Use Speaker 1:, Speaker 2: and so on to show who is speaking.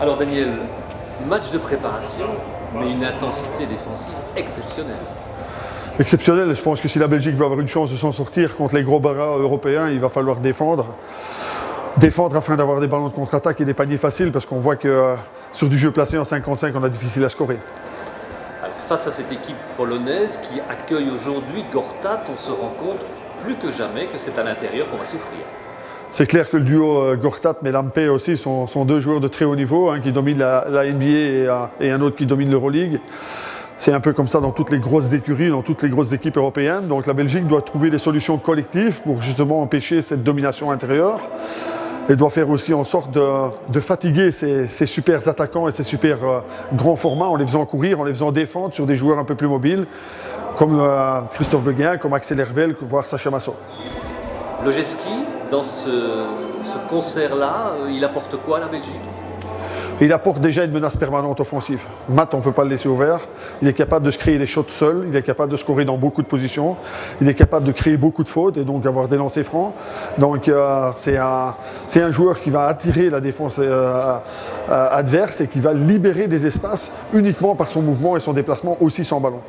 Speaker 1: Alors Daniel, match de préparation, mais une intensité défensive exceptionnelle.
Speaker 2: Exceptionnel, je pense que si la Belgique veut avoir une chance de s'en sortir contre les gros barras européens, il va falloir défendre. Défendre afin d'avoir des ballons de contre-attaque et des paniers faciles, parce qu'on voit que euh, sur du jeu placé en 55, on a difficile à scorer.
Speaker 1: Alors, face à cette équipe polonaise qui accueille aujourd'hui Gortat, on se rend compte plus que jamais que c'est à l'intérieur qu'on va souffrir.
Speaker 2: C'est clair que le duo euh, Gortat mais Lampe aussi sont, deux joueurs de très haut niveau, un qui domine la, NBA euh, et, un autre qui domine l'Euroleague. C'est un peu comme ça dans toutes les grosses écuries, dans toutes les grosses équipes européennes. Donc la Belgique doit trouver des solutions collectives pour justement empêcher cette domination intérieure et doit faire aussi en sorte de, fatiguer ces, super attaquants et ces super euh, grands formats en les faisant courir, en les faisant défendre sur des joueurs un peu plus mobiles, comme Christophe Beguin, comme Axel Hervel, voire Sacha Masso.
Speaker 1: Lojeski, dans ce, concert-là, euh, il apporte quoi à la Belgique?
Speaker 2: Il apporte déjà une menace permanente offensive. Matt, on ne peut pas le laisser ouvert. Il est capable de se créer des shots seul. Il est capable de scorer dans beaucoup de positions. Il est capable de créer beaucoup de fautes et donc avoir des lancers francs. Donc euh, c'est un, un, joueur qui va attirer la défense euh, adverse et qui va libérer des espaces uniquement par son mouvement et son déplacement aussi sans ballon.